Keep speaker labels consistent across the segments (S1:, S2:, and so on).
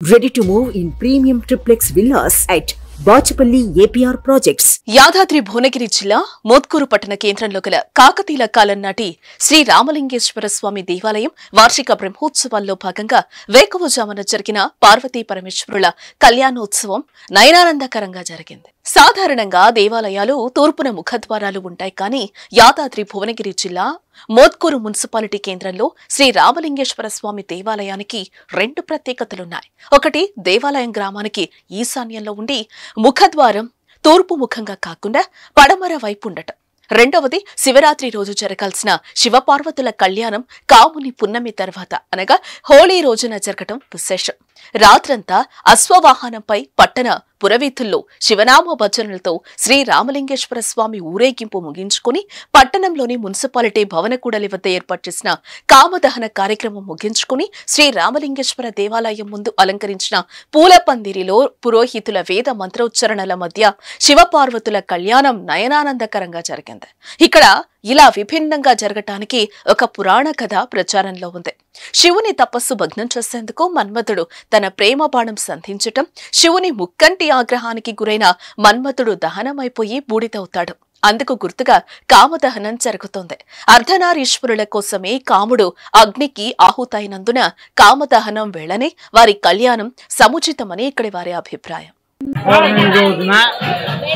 S1: Ready to move in premium triplex villas at Bachapalli APR projects
S2: Yadadri Bhuvanagiri జిల్లా మోత్కూరు పట్టణ కేంద్రంలో గల కాకతీల కాలం నాటి శ్రీ రామలింగేశ్వర స్వామి దేవాలయం వార్షిక బ్రహ్మోత్సవాల్లో భాగంగా వేకువజామున జరిగిన పార్వతీ పరమేశ్వరుల కళ్యాణోత్సవం నయనానందకరంగా జరిగింది. సాధారణంగా దేవాలయాలు తూర్పున ముఖద్వారాలు ఉంటాయి కానీ యాదాద్రి భువనగిరి జిల్లా మోత్కూరు మున్సిపాలిటీ కేంద్రంలో శ్రీ రామలింగేశ్వర స్వామి దేవాలయానికి రెండు ప్రత్యేకతలున్నాయి. ఒకటి దేవాలయం గ్రామానికి ఈశాన్యంలో ఉండి ముఖద్వారం తూర్పు ముఖంగా కాకుండా పడమర వైపు ఉండటం. రెండవది శివరాత్రి రోజు జరగాల్సిన శివపార్వతుల కళ్యాణం కాముని పున్నమి తర్వాత అనగా హోళీ రోజున జరగటం విశేషం. రాత్రంతా అశ్వవాహనంపై పట్టణ పురవీధుల్లో శివనామ భజనలతో శ్రీ రామలింగేశ్వర స్వామి ఊరేగింపు ముగించుకుని పట్టణంలోని మున్సిపాలిటీ భవనకూడలి వద్ద ఏర్పాటు చేసిన కామదహన కార్యక్రమం ముగించుకుని శ్రీ రామలింగేశ్వర దేవాలయం ముందు అలంకరించిన పూల పందిరిలో పురోహితుల వేద మంత్రోచ్చరణల మధ్య శివపార్వతుల కళ్యాణం నయనానందకరంగా జరిగింది. ఇక్కడ ఇలా విభిన్నంగా జరగటానికి ఒక పురాణ కథ ప్రచారంలో ఉంది. శివుని తపస్సు భగ్నం చేసేందుకు మన్మథుడు తన ప్రేమ బాణం సంధించటం శివుని ముక్కంటి ఆగ్రహానికి గురైన మన్మథుడు దహనమైపోయి బూడిదవుతాడు. అందుకు గుర్తుగా కామదహనం జరుగుతోంది. అర్ధనారీశ్వరుల కోసమే కాముడు అగ్నికి ఆహుతైనందున కామదహనం వేళనే వారి కళ్యాణం సముచితమని ఇక్కడి వారి అభిప్రాయం.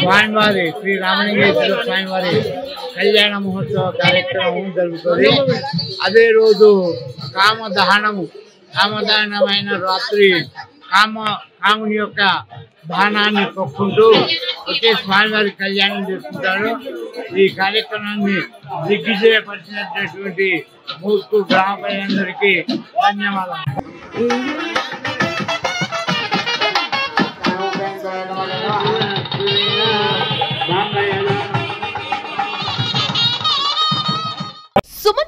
S3: స్వామివారి శ్రీ రామలింగేశ్వర స్వామివారి కళ్యాణ మహోత్సవ కార్యక్రమం జరుగుతుంది. అదే రోజు కామదహనము కామదహనమైన రాత్రి కామ కాముని యొక్క దహనాన్ని తొక్కుంటూ ఒకే స్వామివారి కళ్యాణం చేసుకుంటారు. ఈ కార్యక్రమాన్ని దిగ్విజయపరిచినటువంటి మూర్తు గ్రామ ప్రజలందరికీ ధన్యవాదాలు.